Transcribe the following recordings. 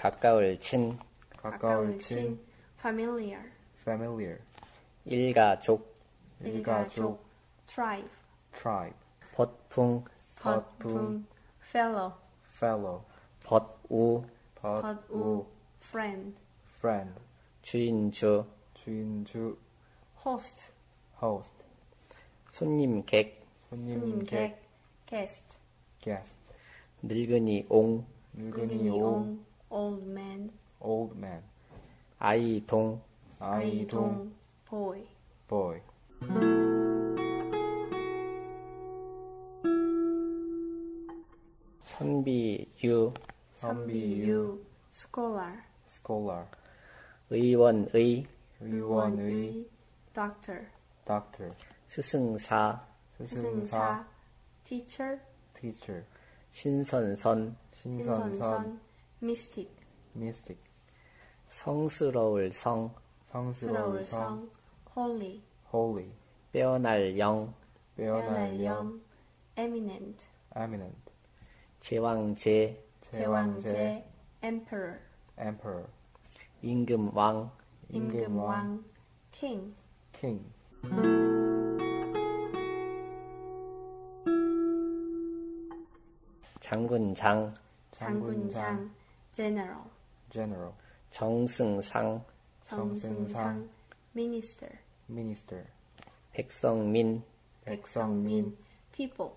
가까울 친, 가까울 친, familiar, familiar, 일가족, 일가족, tribe, tribe, 벗풍, 벗풍, fellow, fellow, 벗우, 벗우, friend, friend, 주인주, 주인주, host, host, 손님 객, 손님 손님 객, 객, guest, guest, 늙은이 옹, 늙은이 옹, old man, old man, 아이 동, 아이동, boy, boy, 선비유, 선비유, scholar, scholar, 의원의, 의원의, doctor, doctor, 스승사, 스승사, teacher, teacher, 신선선, 신선선, 신선선, mystic, mystic, 성스러울 성, 성스러울 스러울 성, 성, holy, holy, 빼어날 영, 빼어날 영, eminent, eminent, 제왕제, 제왕제, emperor, emperor, 임금 왕, 임금 왕, king, king, 장군 장, 장군 장, general, general, 정승상, 정승상, minister, minister, 백성민, 백성민, people,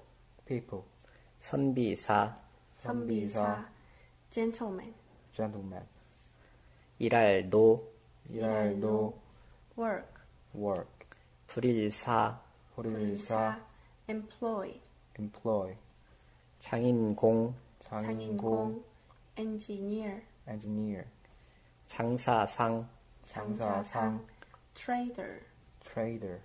people, 선비사, 선비사, gentleman, gentleman, 일할 노, 일할 노, work, work, 불일사, 호릴사, employ, employ, 장인공, 장인공, engineer, engineer, 장사상, 장사상, trader, trader,